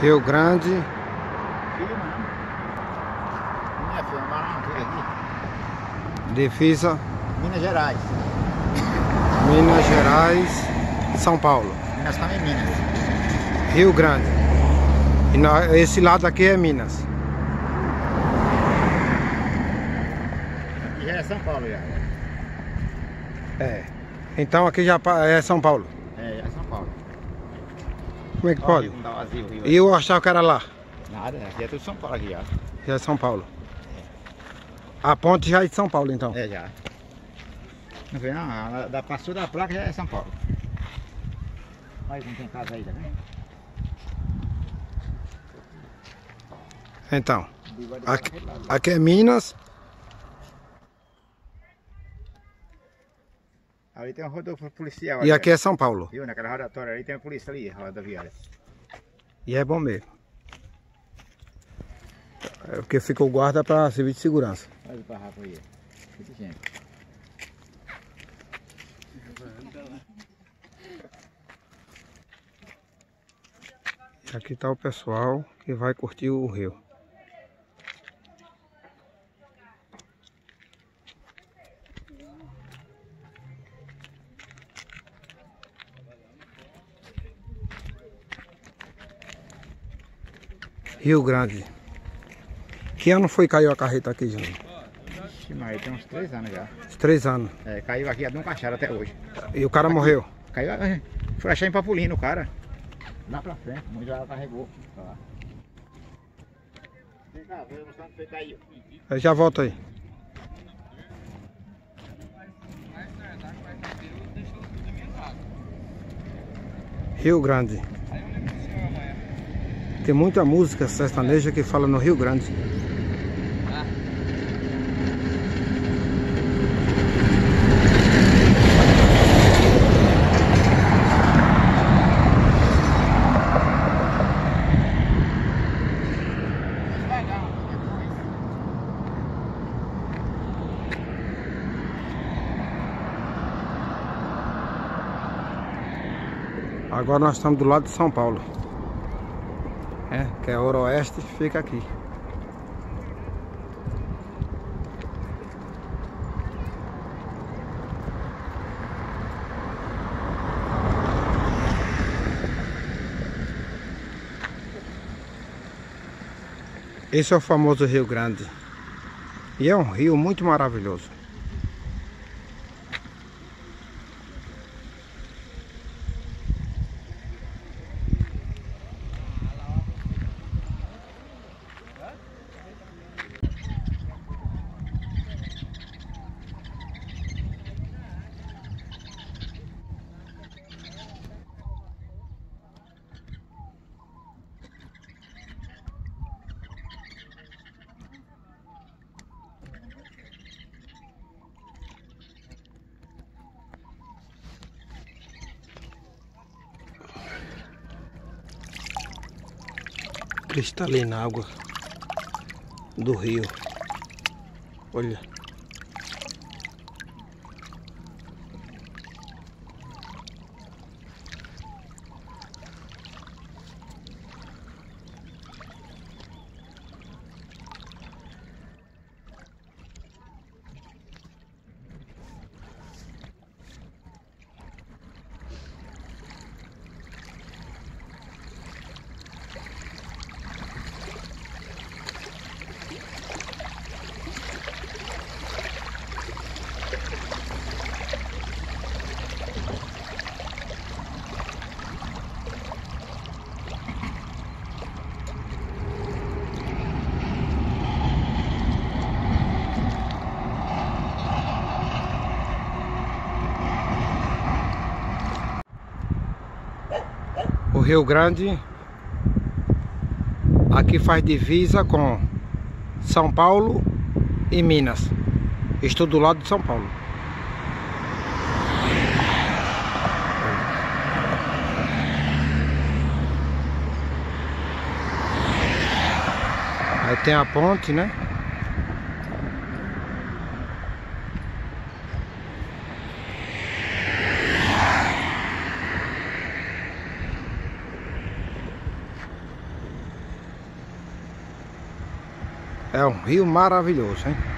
Rio Grande. Filma? Minha filma, tudo aqui. Divisa Minas Gerais. Minas Gerais, São Paulo. Minas também Minas. Rio Grande. E na- esse lado aqui é Minas. Aqui já é São Paulo já. É. Então aqui já é São Paulo. É, já é São Paulo. Como é que Ó, pode? Tá o. E eu achava que era lá. Nada, aqui é tudo São Paulo aqui já. Já é São Paulo. A ponte já é de São Paulo, então. É já. Não vê não, da passou da placa já é São Paulo. Mas não tem casa ainda, né? Então, aqui, aqui é Minas. Ali tem um rodovia policial. E aqui é São Paulo. Viu? Naquela rodatória ali tem a polícia ali, rodoviária. E é bom mesmo. É porque fica o guarda para serviço de segurança. Olha o barraco aí. Muita gente. Aqui está o pessoal que vai curtir o rio. Rio Grande. Que ano foi que caiu a carreta aqui? Ixi, mas tem uns três anos já. Uns três anos. É, caiu aqui a de um cachado até hoje. E o cara morreu. Caiu, foi achar em Papulinho o cara. Lá pra frente, ela carregou. Tá lá. Vem cá, vou mostrar onde foi que caiu. Eu já volto aí. Rio Grande. Tem muita música sertaneja que fala no Rio Grande. Agora nós estamos do lado de São Paulo. É, que é Oroeste, fica aqui. Esse é o famoso Rio Grande. E é um rio muito maravilhoso. Cristalina água do rio. Olha. O Rio Grande aqui faz divisa com São Paulo e Minas. Estou do lado de São Paulo. Aí tem a ponte, né? É um rio maravilhoso, hein?